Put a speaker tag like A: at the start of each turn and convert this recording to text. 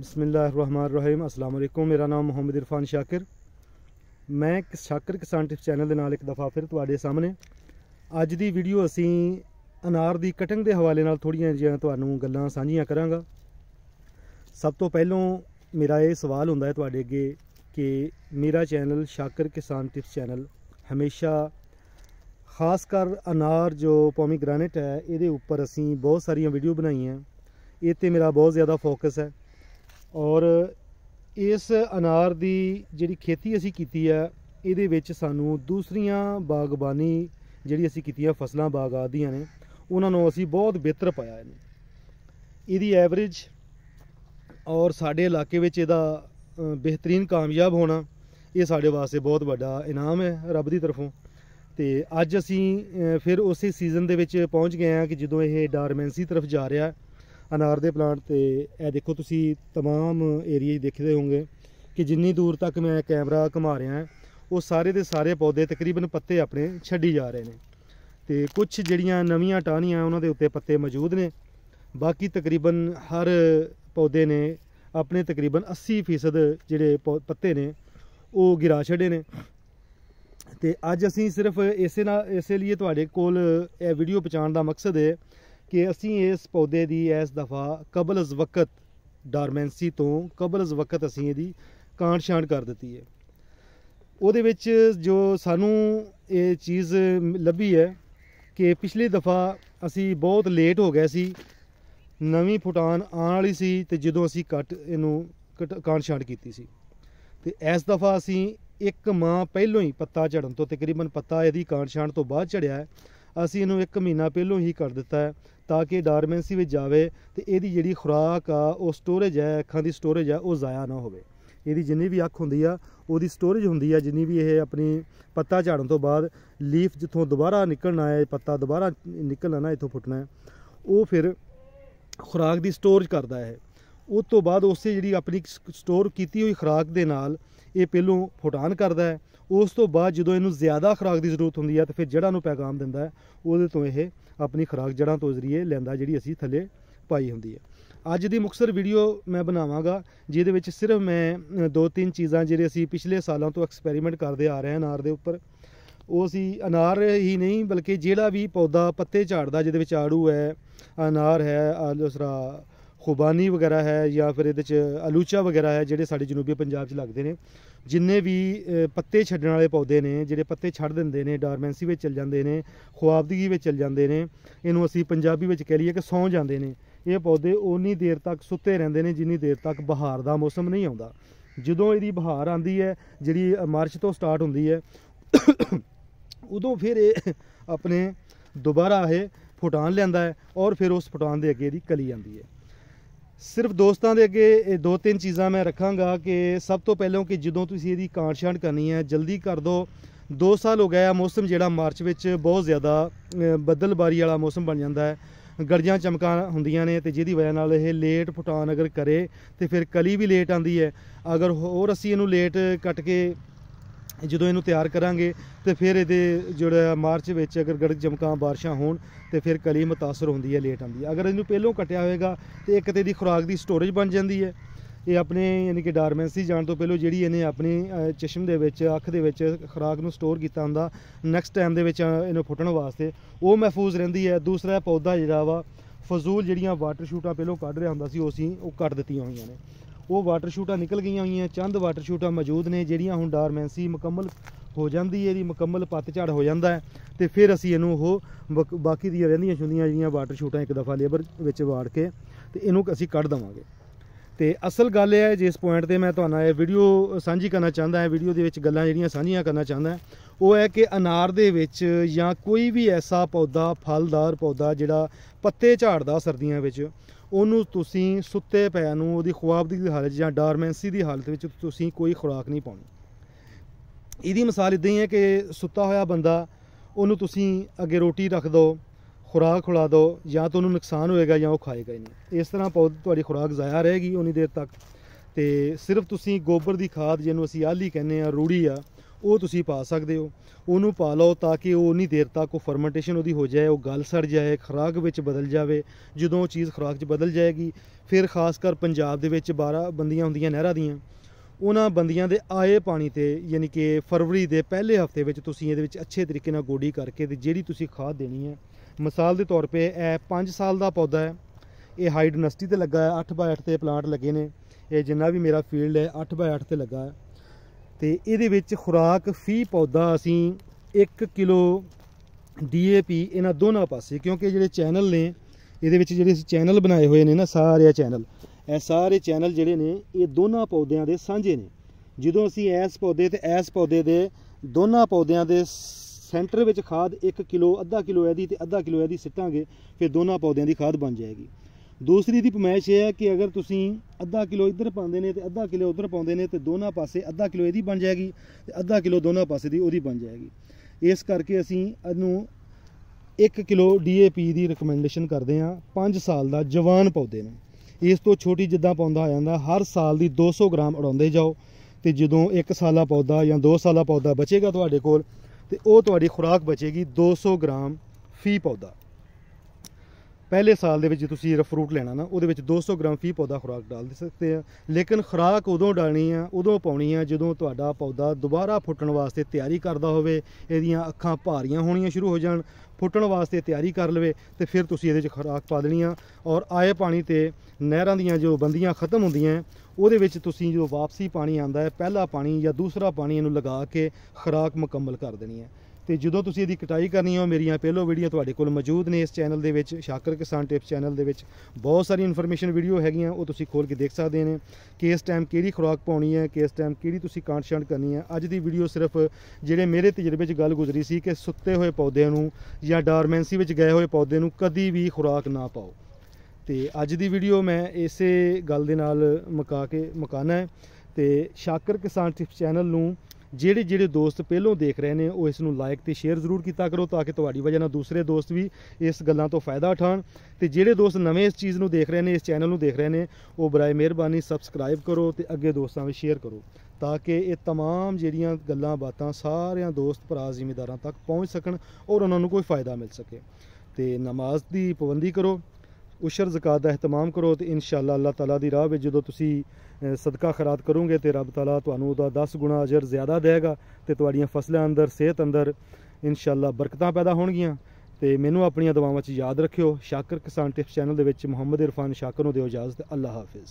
A: ਬਿਸਮਿਲ੍ਲਾਹਿਰਰਹਿਮਾਨਿਰਰਹੀਮ। ਅਸਲਾਮ ਅਲੈਕੁਮ ਮੇਰਾ ਨਾਮ ਮੁਹੰਮਦ ਇਰਫਾਨ ਸ਼ਾਕਿਰ। ਮੈਂ ਕ- ਸ਼ਾਕਿਰ ਕਿਸਾਨ ਟਿਪਸ ਚੈਨਲ ਦੇ ਨਾਲ ਇੱਕ ਦਫਾ ਫਿਰ ਤੁਹਾਡੇ ਸਾਹਮਣੇ। ਅੱਜ ਦੀ ਵੀਡੀਓ ਅਸੀਂ ਅਨਾਰ ਦੀ ਕਟਿੰਗ ਦੇ ਹਵਾਲੇ ਨਾਲ ਥੋੜੀਆਂ ਜਿਹੀਆਂ ਤੁਹਾਨੂੰ ਗੱਲਾਂ ਸਾਂਝੀਆਂ ਕਰਾਂਗਾ। ਸਭ ਤੋਂ ਪਹਿਲਾਂ ਮੇਰਾ ਇਹ ਸਵਾਲ ਹੁੰਦਾ ਹੈ ਤੁਹਾਡੇ ਅੱਗੇ ਕਿ ਮੇਰਾ ਚੈਨਲ ਸ਼ਾਕਰ ਕਿਸਾਨ ਟਿਪਸ ਚੈਨਲ ਹਮੇਸ਼ਾ ਖਾਸ ਕਰ ਅਨਾਰ ਜੋ ਪੋਮੀਗ੍ਰੈਨੇਟ ਹੈ, ਇਹਦੇ ਉੱਪਰ ਅਸੀਂ ਬਹੁਤ ਸਾਰੀਆਂ ਵੀਡੀਓ ਬਣਾਈਆਂ। ਇਹ ਤੇ ਮੇਰਾ ਬਹੁਤ ਜ਼ਿਆਦਾ ਫੋਕਸ ਹੈ। ਔਰ ਇਸ ਅਨਾਰ ਦੀ ਜਿਹੜੀ ਖੇਤੀ ਅਸੀਂ ਕੀਤੀ ਹੈ, ਇਹਦੇ ਵਿੱਚ ਸਾਨੂੰ ਦੂਸਰੀਆਂ ਬਾਗਬਾਨੀ ਜਿਹੜੀ ਅਸੀਂ ਕੀਤੀਆਂ ਫਸਲਾਂ ਬਾਗਾਤ ਦੀਆਂ ਨੇ, ਉਹਨਾਂ ਨੂੰ ਅਸੀਂ ਬਹੁਤ ਬਿਹਤਰ ਪਾਇਆ ਇਹਨੂੰ। ਇਹਦੀ ਐਵਰੇਜ ਔਰ ਸਾਡੇ ਇਲਾਕੇ ਵਿੱਚ ਇਹਦਾ ਬਿਹਤਰੀਨ ਕਾਮਯਾਬ ਹੋਣਾ, ਇਹ ਸਾਡੇ ਵਾਸਤੇ ਬਹੁਤ ਵੱਡਾ ਇਨਾਮ ਹੈ ਰੱਬ ਦੀ ਤਰਫੋਂ। ਤੇ ਅੱਜ ਅਸੀਂ ਫਿਰ ਉਸੇ ਸੀਜ਼ਨ ਦੇ ਵਿੱਚ ਪਹੁੰਚ ਗਏ ਹਾਂ ਕਿ ਜਦੋਂ ਇਹ ਡਾਰਮੈਂਸੀ ਤਰਫ ਜਾ ਰਿਹਾ ਹੈ ਅਨਾਰ ਦੇ ਪਲਾਂਟ ਤੇ ਇਹ ਦੇਖੋ ਤੁਸੀਂ तमाम ਏਰੀਆ ਦੇਖਦੇ ਹੋਵੋਗੇ ਕਿ ਜਿੰਨੀ ਦੂਰ ਤੱਕ ਮੈਂ ਕੈਮਰਾ ਘੁਮਾ ਰਿਹਾ ਹਾਂ ਉਹ ਸਾਰੇ ਦੇ ਸਾਰੇ ਪੌਦੇ ਤਕਰੀਬਨ ਪੱਤੇ ਆਪਣੇ ਛੱਡੀ ਜਾ ਰਹੇ ਨੇ ਤੇ ਕੁਝ ਜਿਹੜੀਆਂ ਨਵੀਆਂ ਟਾਹਣੀਆਂ ਉਹਨਾਂ ਦੇ ਉੱਤੇ ਪੱਤੇ ਮੌਜੂਦ ਨੇ ਬਾਕੀ ਤਕਰੀਬਨ ਹਰ ਪੌਦੇ ਨੇ ਆਪਣੇ ਤਕਰੀਬਨ 80% ਜਿਹੜੇ ਪੌ- ਪੱਤੇ ਨੇ ਉਹ ਗਿਰਾ ਛੱਡੇ ਨੇ ਤੇ ਅੱਜ ਅਸੀਂ ਸਿਰਫ ਇਸੇ ਨਾਲ ਇਸੇ ਲਈ ਤੁਹਾਡੇ ਕੋਲ ਇਹ ਵੀਡੀਓ ਪਹੁੰਚਾਉਣ ਦਾ ਮਕਸਦ ਹੈ ਕਿ ਅਸੀਂ ਇਸ ਪੌਦੇ ਦੀ, ਇਸ ਦਫਾ ਕਬਲ ਅਜ਼ ਵਕਤ, ਡਾਰਮੈਂਸੀ ਤੋਂ ਕਬਲ ਅਜ਼ ਵਕਤ ਅਸੀਂ ਇਹਦੀ ਕਾਂਡ ਛਾਂਟ ਕਰ ਦਿੱਤੀ ਹੈ। ਉਹਦੇ ਵਿੱਚ ਜੋ ਸਾਨੂੰ ਇਹ ਚੀਜ਼ ਲੱਭੀ ਹੈ ਕਿ ਪਿਛਲੀ ਦਫਾ ਅਸੀਂ ਬਹੁਤ ਲੇਟ ਹੋ ਗਏ ਸੀ, ਨਵੀਂ ਫੁਟਾਨ ਆਉਣ ਵਾਲੀ ਸੀ ਤੇ ਜਦੋਂ ਅਸੀਂ ਕੱਟ ਇਹਨੂੰ ਕਟ- ਕਾਂਟ ਛਾਂਟ ਕੀਤੀ ਸੀ। ਤੇ ਇਸ ਦਫਾ ਅਸੀਂ ਇੱਕ ਮਾਹ ਪਹਿਲੋਂ ਹੀ ਪੱਤਾ ਝੜਨ ਤੋਂ ਤਕਰੀਬਨ ਪੱਤਾ ਇਹਦੀ ਕਾਂਡ ਛਾਂਟ ਤੋਂ ਬਾਅਦ ਝੜਿਆ ਹੈ। ਅਸੀਂ ਇਹਨੂੰ ਇੱਕ ਮਹੀਨਾ ਪਹਿਲੋਂ ਹੀ ਕਰ ਦਿੱਤਾ ਹੈ ਤਾਂ ਕਿ ਡਾਰਮੈਂਸੀ ਵਿੱਚ ਜਾਵੇ ਤੇ ਇਹਦੀ ਜਿਹੜੀ ਖੁਰਾਕ ਆ, ਉਹ ਸਟੋਰੇਜ ਹੈ, ਅੱਖਾਂ ਦੀ ਸਟੋਰੇਜ ਆ ਉਹ ਜ਼ਾਇਆ ਨਾ ਹੋਵੇ। ਇਹਦੀ ਜਿੰਨੀ ਵੀ ਅੱਖ ਹੁੰਦੀ ਆ, ਉਹਦੀ ਸਟੋਰੇਜ ਹੁੰਦੀ ਆ, ਜਿੰਨੀ ਵੀ ਇਹ ਆਪਣੀ ਪੱਤਾ ਝਾੜਨ ਤੋਂ ਬਾਅਦ ਲੀਫ ਜਿੱਥੋਂ ਦੁਬਾਰਾ ਨਿਕਲਣਾ ਹੈ, ਪੱਤਾ ਦੁਬਾਰਾ ਨਿਕਲਣਾ ਨਾ, ਇੱਥੋਂ ਫੁੱਟਣਾ ਹੈ, ਉਹ ਫਿਰ ਖੁਰਾਕ ਦੀ ਸਟੋਰੇਜ ਕਰਦਾ ਹੈ। ਉਸ ਤੋਂ ਬਾਅਦ ਉਸੇ ਜਿਹੜੀ ਆਪਣੀ ਸਟੋਰ ਕੀਤੀ ਹੋਈ ਖੁਰਾਕ ਦੇ ਨਾਲ ਇਹ ਪਹਿਲੋਂ ਫੁਟਾਨ ਕਰਦਾ ਹੈ ਉਸ ਤੋਂ ਬਾਅਦ ਜਦੋਂ ਇਹਨੂੰ ਜ਼ਿਆਦਾ ਖੁਰਾਕ ਦੀ ਜ਼ਰੂਰਤ ਹੁੰਦੀ ਹੈ ਤਾਂ ਫਿਰ ਜੜ੍ਹਾਂ ਨੂੰ ਪੈਗਾਮ ਦਿੰਦਾ ਹੈ, ਉਹਦੇ ਤੋਂ ਇਹ ਆਪਣੀ ਖੁਰਾਕ ਜੜ੍ਹਾਂ ਤੋਂ ਜ਼ਰੀਏ ਲੈਂਦਾ ਜਿਹੜੀ ਅਸੀਂ ਥੱਲੇ ਪਾਈ ਹੁੰਦੀ ਹੈ। ਅੱਜ ਦੀ ਮੁਕਸਰ ਵੀਡੀਓ ਮੈਂ ਬਣਾਵਾਂਗਾ, ਜਿਹਦੇ ਵਿੱਚ ਸਿਰਫ ਮੈਂ ਦੋ ਤਿੰਨ ਚੀਜ਼ਾਂ ਜਿਹੜੇ ਅਸੀਂ ਪਿਛਲੇ ਸਾਲਾਂ ਤੋਂ ਐਕਸਪੈਰੀਮੈਂਟ ਕਰਦੇ ਆ ਰਹੇ ਹਾਂ ਅਨਾਰ ਦੇ ਉੱਪਰ। ਉਹ ਅਸੀਂ ਅਨਾਰ ਹੀ ਨਹੀਂ, ਬਲਕਿ ਜਿਹੜਾ ਵੀ ਪੌਦਾ ਪੱਤੇ ਝਾੜਦਾ, ਜਿਹਦੇ ਵਿੱਚ ਆੜੂ ਹੈ, ਅਨਾਰ ਹੈ ਆ ਖੁਬਾਨੀ ਵਗੈਰਾ ਹੈ ਜਾਂ ਫਿਰ ਇਹਦੇ ਚ ਅਲੂਚਾ ਵਗੈਰਾ ਹੈ ਜਿਹੜੇ ਸਾਡੇ ਜਨੂਬੀ ਪੰਜਾਬ 'ਚ ਲੱਗਦੇ ਨੇ, ਜਿੰਨੇ ਵੀ ਪੱਤੇ ਛੱਡਣ ਵਾਲੇ ਪੌਦੇ ਨੇ, ਜਿਹੜੇ ਪੱਤੇ ਛੱਡ ਦਿੰਦੇ ਨੇ, ਡਾਰਮੈਂਸੀ ਵਿੱਚ ਚਲ ਜਾਂਦੇ ਨੇ, ਖੁਆਬਦਗੀ ਵਿੱਚ ਚਲ ਜਾਂਦੇ ਨੇ, ਇਹਨੂੰ ਅਸੀਂ ਪੰਜਾਬੀ ਵਿੱਚ ਕਹਿ ਲਈਏ ਕਿ ਸੌਂ ਜਾਂਦੇ ਨੇ। ਇਹ ਪੌਦੇ ਉਨੀ ਦੇਰ ਤੱਕ ਸੁੱਤੇ ਰਹਿੰਦੇ ਨੇ ਜਿੰਨੀ ਦੇਰ ਤੱਕ ਬਹਾਰ ਦਾ ਮੌਸਮ ਨਹੀਂ ਆਉਂਦਾ। ਜਦੋਂ ਇਹਦੀ ਬਹਾਰ ਆਂਦੀ ਹੈ, ਜਿਹੜੀ ਮਾਰਚ ਤੋਂ ਸਟਾਰਟ ਹੁੰਦੀ ਹੈ, ਉਦੋਂ ਫਿਰ ਇਹ ਆਪਣੇ ਦੁਬਾਰਾ ਇਹ ਫੁਟਾਨ ਲੈਂਦਾ ਹੈ ਔਰ ਫਿਰ ਉਸ ਫੁਟਾਨ ਦੇ ਅੱਗੇ ਇਹਦੀ ਕਲੀ ਆਂਦੀ ਹੈ। ਸਿਰਫ ਦੋਸਤਾਂ ਦੇ ਅੱਗੇ ਇਹ ਦੋ ਤਿੰਨ ਚੀਜ਼ਾਂ ਮੈਂ ਰੱਖਾਂਗਾ ਕਿ ਸਭ ਤੋਂ ਪਹਿਲਾਂ ਕਿ ਜਦੋਂ ਤੁਸੀਂ ਇਹਦੀ ਕਾਂਟ ਛਾਂਟ ਕਰਨੀ ਹੈ, ਜਲਦੀ ਕਰ ਦਿਓ। 2 ਸਾਲ ਹੋ ਗਏ ਆ ਮੌਸਮ ਜਿਹੜਾ ਮਾਰਚ ਵਿੱਚ ਬਹੁਤ ਜ਼ਿਆਦਾ ਬੱਦਲਬਾਰੀ ਵਾਲਾ ਮੌਸਮ ਬਣ ਜਾਂਦਾ ਹੈ। ਗਰਜਾਂ ਚਮਕਾਂ ਹੁੰਦੀਆਂ ਨੇ ਤੇ ਜਿਹਦੀ ਵਜ੍ਹਾ ਨਾਲ ਇਹ ਲੇਟ ਫੁਟਾਨ ਅਗਰ ਕਰੇ ਤੇ ਫਿਰ ਕਲੀ ਵੀ ਲੇਟ ਆਂਦੀ ਹੈ। ਅਗਰ ਹੋਰ ਅਸੀਂ ਇਹਨੂੰ ਲੇਟ ਕੱਟ ਕੇ ਜਦੋਂ ਇਹਨੂੰ ਤਿਆਰ ਕਰਾਂਗੇ ਤੇ ਫਿਰ ਇਹਦੇ ਜਿਹੜਾ ਮਾਰਚ ਵਿੱਚ ਅਗਰ ਗੜਕ ਜਮਕਾਂ ਬਾਰਿਸ਼ਾਂ ਹੋਣ ਤੇ ਫਿਰ ਕਲੀ ਮੁਤਾਸਰ ਹੁੰਦੀ ਹੈ, ਲੇਟ ਆਉਂਦੀ ਹੈ। ਅਗਰ ਇਹਨੂੰ ਪਹਿਲੋਂ ਕੱਟਿਆ ਹੋਏਗਾ ਤੇ ਇੱਕ ਤੇ ਇਹਦੀ ਖੁਰਾਕ ਦੀ ਸਟੋਰੇਜ ਬਣ ਜਾਂਦੀ ਹੈ। ਇਹ ਆਪਣੇ ਯਾਨੀ ਕਿ ਡਾਰਮੈਂਸੀ ਜਾਣ ਤੋਂ ਪਹਿਲਾਂ ਜਿਹੜੀ ਇਹਨੇ ਆਪਣੀ ਚਸ਼ਮ ਦੇ ਵਿੱਚ, ਅੱਖ ਦੇ ਵਿੱਚ ਖੁਰਾਕ ਨੂੰ ਸਟੋਰ ਕੀਤਾ ਹੁੰਦਾ ਨੈਕਸਟ ਟਾਈਮ ਦੇ ਵਿੱਚ ਇਹਨੂੰ ਫੁੱਟਣ ਵਾਸਤੇ, ਉਹ ਮਹਿਫੂਜ਼ ਰਹਿੰਦੀ ਹੈ। ਦੂਸਰਾ ਪੌਦਾ ਜਿਹੜਾ ਵਾ, ਫਜ਼ੂਲ ਜਿਹੜੀਆਂ ਵਾਟਰ ਸ਼ੂਟਾਂ ਪਹਿਲਾਂ ਕੱਢ ਰਿਹਾ ਹੁੰਦਾ ਸੀ, ਉਹ ਅਸੀਂ ਉਹ ਕੱਟ ਦਿੱਤੀਆਂ ਹੋਈਆਂ ਨੇ। ਉਹ ਵਾਟਰ ਸ਼ੂਟਾਂ ਨਿਕਲ ਗਈਆਂ ਹੋਈਆਂ, ਚੰਦ ਵਾਟਰ ਸ਼ੂਟਾਂ ਮੌਜੂਦ ਨੇ, ਜਿਹੜੀਆਂ ਹੁਣ ਡਾਰਮੈਂਸੀ ਮੁਕੰਮਲ ਹੋ ਜਾਂਦੀ ਹੈ, ਇਹਦੀ ਮੁਕੰਮਲ ਪੱਤਝੜ ਹੋ ਜਾਂਦਾ ਹੈ, ਤੇ ਫਿਰ ਅਸੀਂ ਇਹਨੂੰ ਉਹ ਬਕ- ਬਾਕੀ ਦੀਆਂ ਰਹਿੰਦੀਆਂ ਛੁੰਦੀਆਂ ਜਿਹੜੀਆਂ ਵਾਟਰ ਸ਼ੂਟਾਂ ਇੱਕ ਦਫਾ ਲੇਬਰ ਵਿੱਚ ਵਾੜ ਕੇ ਤੇ ਇਹਨੂੰ ਅਸੀਂ ਕੱਢ ਦਵਾਂਗੇ। ਤੇ ਅਸਲ ਗੱਲ ਇਹ ਹੈ, ਜਿਸ ਪੁਆਇੰਟ ਤੇ ਮੈਂ ਤੁਹਾਨੂੰ ਇਹ ਵੀਡੀਓ ਸਾਂਝੀ ਕਰਨਾ ਚਾਹੁੰਦਾ ਹਾਂ ਵੀਡੀਓ ਦੇ ਵਿੱਚ ਗੱਲਾਂ ਜਿਹੜੀਆਂ ਸਾਂਝੀਆਂ ਕਰਨਾ ਚਾਹੁੰਦਾ ਉਹ ਹੈ ਕਿ ਅਨਾਰ ਦੇ ਵਿੱਚ ਜਾਂ ਕੋਈ ਵੀ ਐਸਾ ਪੌਦਾ, ਫਲਦਾਰ ਪੌਦਾ ਜਿਹੜਾ ਪੱਤੇ ਝਾੜਦਾ ਸਰਦੀਆਂ ਵਿੱਚ ਉਹਨੂੰ ਤੁਸੀਂ ਸੁੱਤੇ ਪਿਆ ਨੂੰ ਉਹਦੀ ਖੁਆਬ ਦੀ ਹਾਲਤ ਜਾਂ ਡਾਰਮੈਂਸੀ ਦੀ ਹਾਲਤ ਵਿੱਚ ਤੁਸੀਂ ਕੋਈ ਖੁਰਾਕ ਨਹੀਂ ਪਾਉਣੀ। ਇਹਦੀ ਮਿਸਾਲ ਇਦਾਂ ਹੀ ਹੈ ਕਿ ਸੁੱਤਾ ਹੋਇਆ ਬੰਦਾ, ਉਹਨੂੰ ਤੁਸੀਂ ਅੱਗੇ ਰੋਟੀ ਰੱਖ ਦਿਓ ਖੁਰਾਕ ਖੁਲਾ ਦਿਓ ਜਾਂ ਤਾਂ ਉਹਨੂੰ ਨੁਕਸਾਨ ਹੋਏਗਾ ਜਾਂ ਉਹ ਖਾਏਗਾ ਹੀ ਨਹੀਂ। ਇਸ ਤਰ੍ਹਾਂ ਪੌਦ ਤੁਹਾਡੀ ਖੁਰਾਕ ਜ਼ਾਇਆ ਰਹੇਗੀ ਉਨੀ ਦੇਰ ਤੱਕ। ਤੇ ਸਿਰਫ ਤੁਸੀਂ ਗੋਬਰ ਦੀ ਖਾਦ, ਜਿਹਨੂੰ ਅਸੀਂ ਆਲੀ ਕਹਿੰਦੇ ਆ ਰੂੜੀ ਆ ਉਹ ਤੁਸੀਂ ਪਾ ਸਕਦੇ ਹੋ। ਉਹਨੂੰ ਪਾ ਲਓ ਤਾਂ ਕਿ ਉਹ ਉਨੀ ਦੇਰ ਤੱਕ ਉਹ ਫਰਮੈਂਟੇਸ਼ਨ ਉਹਦੀ ਹੋ ਜਾਏ, ਉਹ ਗਲ ਸੜ ਜਾਏ, ਖੁਰਾਕ ਵਿੱਚ ਬਦਲ ਜਾਵੇ। ਜਦੋਂ ਉਹ ਚੀਜ਼ ਖੁਰਾਕ 'ਚ ਬਦਲ ਜਾਏਗੀ, ਫਿਰ ਖਾਸ ਕਰ ਪੰਜਾਬ ਦੇ ਵਿੱਚ 12 ਬੰਦੀਆਂ ਹੁੰਦੀਆਂ ਨਹਿਰਾਂ ਦੀਆਂ, ਉਹਨਾਂ ਬੰਦੀਆਂ ਦੇ ਆਏ ਪਾਣੀ ਤੇ ਯਾਨੀ ਕਿ ਫਰਵਰੀ ਦੇ ਪਹਿਲੇ ਹਫ਼ਤੇ ਵਿੱਚ ਤੁਸੀਂ ਇਹਦੇ ਵਿੱਚ ਅੱਛੇ ਤਰੀਕੇ ਨਾਲ ਗੋਡੀ ਕਰਕੇ ਤੇ ਜਿਹੜੀ ਤੁਸੀਂ ਖਾਦ ਦੇਣੀ ਹੈ, ਮਿਸਾਲ ਦੇ ਤੌਰ 'ਤੇ ਇਹ 5 ਸਾਲ ਦਾ ਪੌਦਾ ਹੈ। ਇਹ ਹਾਈ ਡਿਨਸਟੀ ਤੇ ਲੱਗਾ ਹੈ 8x8 ਤੇ ਪਲਾਂਟ ਲੱਗੇ ਨੇ। ਇਹ ਜਿੰਨਾ ਵੀ ਮੇਰਾ ਫੀਲਡ ਹੈ 8x8 ਤੇ ਲੱਗਾ ਹੈ। ਤੇ ਇਹਦੇ ਵਿੱਚ ਖੁਰਾਕ ਫੀ ਪੌਦਾ ਅਸੀਂ 1 ਕਿਲੋ ਡੀਏਪੀ ਇਹਨਾਂ ਦੋਨਾਂ ਪਾਸੇ, ਕਿਉਂਕਿ ਜਿਹੜੇ ਚੈਨਲ ਨੇ, ਇਹਦੇ ਵਿੱਚ ਜਿਹੜੇ ਅਸੀਂ ਚੈਨਲ ਬਣਾਏ ਹੋਏ ਨੇ ਨਾ ਸਾਰੇ ਚੈਨਲ, ਇਹ ਸਾਰੇ ਚੈਨਲ ਜਿਹੜੇ ਨੇ, ਇਹ ਦੋਨਾਂ ਪੌਦਿਆਂ ਦੇ ਸਾਂਝੇ ਨੇ। ਜਦੋਂ ਅਸੀਂ ਇਸ ਪੌਦੇ ਤੇ ਇਸ ਪੌਦੇ ਦੇ ਦੋਨਾਂ ਪੌਦਿਆਂ ਦੇ ਸੈਂਟਰ ਵਿੱਚ ਖਾਦ 1 ਕਿਲੋ, ਅੱਧਾ ਕਿਲੋ ਇਹਦੀ ਤੇ ਅੱਧਾ ਕਿਲੋ ਇਹਦੀ ਸਿੱਟਾਂਗੇ, ਫਿਰ ਦੋਨਾਂ ਪੌਦਿਆਂ ਦੀ ਖਾਦ ਬਣ ਜਾਏਗੀ। ਦੂਸਰੀ ਦੀ ਪਮੈਸ਼ ਇਹ ਹੈ ਕਿ ਅਗਰ ਤੁਸੀਂ ਅੱਧਾ ਕਿਲੋ ਇੱਧਰ ਪਾਉਂਦੇ ਨੇ ਤੇ ਅੱਧਾ ਕਿਲੋ ਉੱਧਰ ਪਾਉਂਦੇ ਨੇ ਤੇ ਦੋਨਾਂ ਪਾਸੇ ਅੱਧਾ ਕਿਲੋ ਇਹਦੀ ਬਣ ਜਾਏਗੀ ਤੇ ਅੱਧਾ ਕਿਲੋ ਦੋਨਾਂ ਪਾਸੇ ਦੀ ਉਹਦੀ ਬਣ ਜਾਏਗੀ। ਇਸ ਕਰਕੇ ਅਸੀਂ ਇਹਨੂੰ 1 ਕਿਲੋ ਡੀਏਪੀ ਦੀ ਰეკਮੈਂਡੇਸ਼ਨ ਕਰਦੇ ਹਾਂ 5 ਸਾਲ ਦਾ ਜਵਾਨ ਪੌਦੇ ਨੂੰ। ਇਸ ਤੋਂ ਛੋਟੀ ਜਿੱਦਾਂ ਪੌਂਦਾ ਆ ਜਾਂਦਾ, ਹਰ ਸਾਲ ਦੀ 200 ਗ੍ਰਾਮ ਉਡਾਉਂਦੇ ਜਾਓ ਤੇ ਜਦੋਂ 1 ਸਾਲਾ ਪੌਦਾ ਜਾਂ 2 ਸਾਲਾ ਪੌਦਾ ਬਚੇਗਾ ਤੁਹਾਡੇ ਕੋਲ ਤੇ ਉਹ ਤੁਹਾਡੀ ਖੁਰਾਕ ਬਚੇਗੀ 200 ਗ੍ਰਾਮ ਫੀ ਪੌਦਾ। ਪਹਿਲੇ ਸਾਲ ਦੇ ਵਿੱਚ ਤੁਸੀਂ ਇਹ ਫਰੂਟ ਲੈਣਾ ਨਾ, ਉਹਦੇ ਵਿੱਚ 200 ਗ੍ਰਾਮ ਫੀ ਪੌਦਾ ਖੁਰਾਕ ਡਾਲ ਦੇ ਸਕਦੇ ਆ। ਲੇਕਿਨ ਖੁਰਾਕ ਉਦੋਂ ਡਾਲਣੀ ਆ, ਉਦੋਂ ਪਾਉਣੀ ਆ, ਜਦੋਂ ਤੁਹਾਡਾ ਪੌਦਾ ਦੁਬਾਰਾ ਫੁੱਟਣ ਵਾਸਤੇ ਤਿਆਰੀ ਕਰਦਾ ਹੋਵੇ, ਇਹਦੀਆਂ ਅੱਖਾਂ ਭਾਰੀਆਂ ਹੋਣੀਆਂ ਸ਼ੁਰੂ ਹੋ ਜਾਣ, ਫੁੱਟਣ ਵਾਸਤੇ ਤਿਆਰੀ ਕਰ ਲਵੇ, ਤੇ ਫਿਰ ਤੁਸੀਂ ਇਹਦੇ 'ਚ ਖੁਰਾਕ ਪਾ ਦੇਣੀ ਆ। ਔਰ ਆਏ ਪਾਣੀ ਤੇ ਨਹਿਰਾਂ ਦੀਆਂ ਜੋ ਬੰਦੀਆਂ ਖਤਮ ਹੁੰਦੀਆਂ, ਉਹਦੇ ਵਿੱਚ ਤੁਸੀਂ ਜੋ ਵਾਪਸੀ ਪਾਣੀ ਆਂਦਾ ਹੈ, ਪਹਿਲਾ ਪਾਣੀ ਜਾਂ ਦੂਸਰਾ ਪਾਣੀ ਇਹਨੂੰ ਲਗਾ ਕੇ ਖੁਰਾਕ ਮੁਕੰਮਲ ਕਰ ਦੇਣੀ ਹੈ। ਤੇ ਜਦੋਂ ਤੁਸੀਂ ਇਹਦੀ ਕਟਾਈ ਕਰਨੀ ਹੋ ਮੇਰੀਆਂ ਪਹਿਲੋ ਵੀਡੀਓ ਤੁਹਾਡੇ ਕੋਲ ਮੌਜੂਦ ਨੇ ਇਸ ਚੈਨਲ ਦੇ ਵਿੱਚ, ਸ਼ਾਕਰ ਕਿਸਾਨ ਟਿਪਸ ਚੈਨਲ ਦੇ ਵਿੱਚ। ਬਹੁਤ ਸਾਰੀ ਇਨਫੋਰਮੇਸ਼ਨ ਵੀਡੀਓ ਹੈਗੀਆਂ, ਉਹ ਤੁਸੀਂ ਖੋਲ ਕੇ ਦੇਖ ਸਕਦੇ ਨੇ ਕਿ ਇਸ ਟਾਈਮ ਕਿਹੜੀ ਖੁਰਾਕ ਪਾਉਣੀ ਹੈ ਕਿਸ ਟਾਈਮ ਕਿਹੜੀ ਤੁਸੀਂ ਕਾਂਟ ਛਾਂਟ ਕਰਨੀ ਹੈ ਅੱਜ ਦੀ ਵੀਡੀਓ ਸਿਰਫ ਜਿਹੜੇ ਮੇਰੇ ਤਜਰਬੇ 'ਚ ਗੱਲ ਗੁਜ਼ਰੀ ਸੀ ਕਿ ਸੁੱਤੇ ਹੋਏ ਪੌਦਿਆਂ ਨੂੰ ਜਾਂ ਡਾਰਮੈਂਸੀ ਵਿੱਚ ਗਏ ਹੋਏ ਪੌਦੇ ਨੂੰ ਕਦੀ ਵੀ ਖੁਰਾਕ ਨਾ ਪਾਓ। ਤੇ ਅੱਜ ਦੀ ਵੀਡੀਓ ਮੈਂ ਇਸੇ ਗੱਲ ਦੇ ਨਾਲ ਮੁਕਾ ਕੇ, ਮੁਕਾਨਾ ਹੈ। ਤੇ ਸ਼ਾਕਰ ਕਿਸਾਨ ਟਿਪਸ ਚੈਨਲ ਨੂੰ ਜਿਹੜੇ ਜਿਹੜੇ ਦੋਸਤ ਪਹਿਲੋਂ ਦੇਖ ਰਹੇ ਨੇ ਉਹ ਇਸ ਨੂੰ ਲਾਈਕ ਤੇ ਸ਼ੇਅਰ ਜ਼ਰੂਰ ਕੀਤਾ ਕਰੋ ਤਾਂ ਕਿ ਤੁਹਾਡੀ ਵਜ੍ਹਾ ਨਾਲ ਦੂਸਰੇ ਦੋਸਤ ਵੀ ਇਸ ਗੱਲਾਂ ਤੋਂ ਫਾਇਦਾ ਉਠਾਣ ਤੇ ਜਿਹੜੇ ਦੋਸਤ ਨਵੇਂ ਇਸ ਚੀਜ਼ ਨੂੰ ਦੇਖ ਰਹੇ ਨੇ ਇਸ ਚੈਨਲ ਨੂੰ ਦੇਖ ਰਹੇ ਨੇ ਉਹ ਬਰਾਏ ਮਿਹਰਬਾਨੀ ਸਬਸਕ੍ਰਾਈਬ ਕਰੋ ਤੇ ਅੱਗੇ ਦੋਸਤਾਂ ਵਿੱਚ ਸ਼ੇਅਰ ਕਰੋ ਤਾਂ ਕਿ ਇਹ तमाम ਜਿਹੜੀਆਂ ਗੱਲਾਂ ਬਾਤਾਂ ਸਾਰਿਆਂ ਦੋਸਤ ਭਰਾ ਜ਼ਿਮੀਦਾਰਾਂ ਤੱਕ ਪਹੁੰਚ ਸਕਣ ਔਰ ਉਹਨਾਂ ਨੂੰ ਕੋਈ ਫਾਇਦਾ ਮਿਲ ਸਕੇ ਤੇ ਨਮਾਜ਼ ਦੀ ਪਾਬੰਦੀ ਕਰੋ ਉਸ਼ਰ ਜ਼ਕਾਤ ਦਾ ਇhtਮਾਮ ਕਰੋ ਤੇ ਇਨਸ਼ਾਅੱਲਾ ਅੱਲਾਹ ਤਾਲਾ ਦੀ ਰਾਹ ਵਿੱਚ ਜਦੋਂ ਤੁਸੀਂ ਸਦਕਾ ਖਰਾਤ ਕਰੋਗੇ ਤੇ ਰੱਬ ਤਾਲਾ ਤੁਹਾਨੂੰ ਉਹਦਾ 10 ਗੁਣਾ ਅਜਰ ਜ਼ਿਆਦਾ ਦੇਗਾ ਤੇ ਤੁਹਾਡੀਆਂ ਫਸਲਾਂ ਅੰਦਰ, ਸਿਹਤ ਅੰਦਰ ਇਨਸ਼ਾਅੱਲਾ ਬਰਕਤਾਂ ਪੈਦਾ ਹੋਣਗੀਆਂ। ਤੇ ਮੈਨੂੰ ਆਪਣੀਆਂ ਦੁਆਵਾਂ 'ਚ ਯਾਦ ਰੱਖਿਓ। ਸ਼ਾਕਰ ਕਿਸਾਨ ਟਿਪਸ ਚੈਨਲ ਦੇ ਵਿੱਚ ਮੁਹੰਮਦ ਇਰਫਾਨ ਸ਼ਾਕਰ ਨੂੰ ਦਿਓ ਇਜਾਜ਼ਤ। ਅੱਲਾਹ ਹਾਫਿਜ਼।